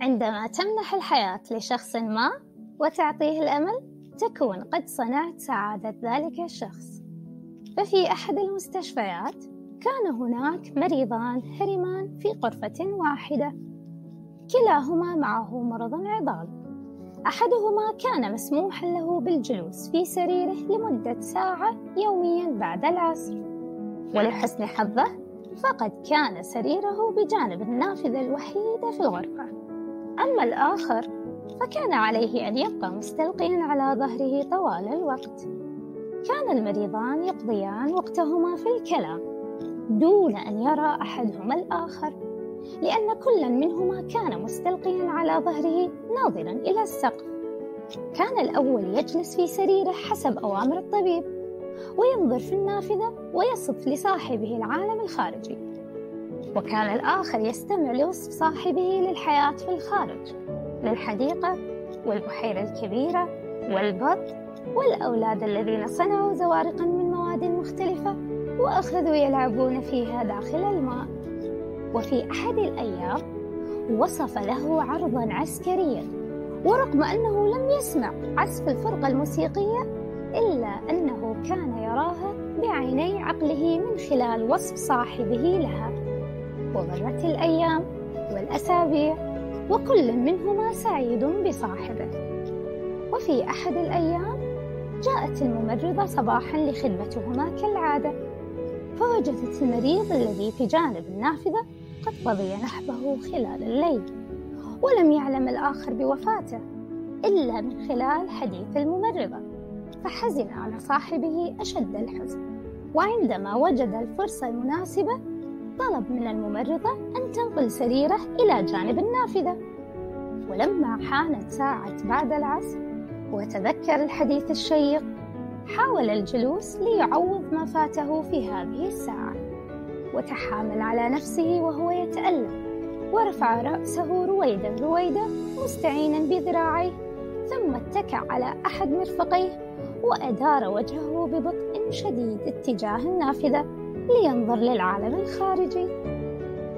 عندما تمنح الحياة لشخص ما وتعطيه الأمل تكون قد صنعت سعادة ذلك الشخص. ففي أحد المستشفيات كان هناك مريضان هرمان في غرفة واحدة. كلاهما معه مرض عضال. أحدهما كان مسموحا له بالجلوس في سريره لمدة ساعة يوميا بعد العصر. ولحسن حظه فقد كان سريره بجانب النافذة الوحيدة في الغرفة. أما الآخر فكان عليه أن يبقى مستلقيا على ظهره طوال الوقت. كان المريضان يقضيان وقتهما في الكلام دون أن يرى أحدهما الآخر لأن كل منهما كان مستلقيا على ظهره ناظرا إلى السقف. كان الأول يجلس في سريره حسب أوامر الطبيب وينظر في النافذة ويصف لصاحبه العالم الخارجي. وكان الآخر يستمع لوصف صاحبه للحياة في الخارج للحديقة والبحيرة الكبيرة والبط والأولاد الذين صنعوا زوارقا من مواد مختلفة وأخذوا يلعبون فيها داخل الماء. وفي أحد الأيام وصف له عرضا عسكريا ورغم أنه لم يسمع عزف الفرقة الموسيقية إلا أنه كان يراها بعيني عقله من خلال وصف صاحبه لها. ومرت الأيام والأسابيع وكل منهما سعيد بصاحبه. وفي أحد الأيام جاءت الممرضة صباحا لخدمتهما كالعادة فوجدت المريض الذي في جانب النافذة قد قضي نحبه خلال الليل ولم يعلم الآخر بوفاته إلا من خلال حديث الممرضة. فحزن على صاحبه أشد الحزن وعندما وجد الفرصة المناسبة طلب من الممرضة أن تنقل سريره إلى جانب النافذة. ولما حانت ساعة بعد العصر وتذكر الحديث الشيق حاول الجلوس ليعوض ما فاته في هذه الساعة. وتحامل على نفسه وهو يتألم. ورفع رأسه رويدا رويدا مستعينا بذراعيه ثم اتكى على أحد مرفقيه وأدار وجهه ببطء شديد اتجاه النافذة. لينظر للعالم الخارجي.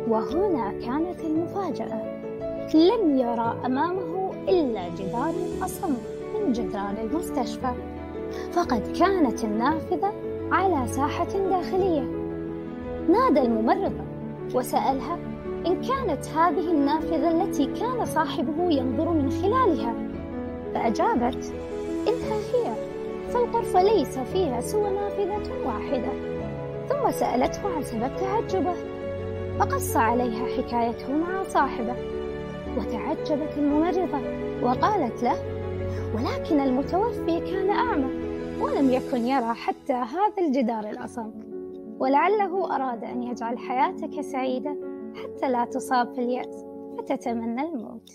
وهنا كانت المفاجأة. لم يرى أمامه إلا جدار أصم من جدران المستشفى. فقد كانت النافذة على ساحة داخلية. نادى الممرضة وسألها إن كانت هذه النافذة التي كان صاحبه ينظر من خلالها. فأجابت إنها هي فالغرفة ليس فيها سوى نافذة واحدة. ثم سألته عن سبب تعجبه فقص عليها حكايته مع صاحبه وتعجبت الممرضة وقالت له ولكن المتوفي كان أعمى ولم يكن يرى حتى هذا الجدار الأصم ولعله أراد أن يجعل حياتك سعيدة حتى لا تصاب في اليأس فتتمنى الموت.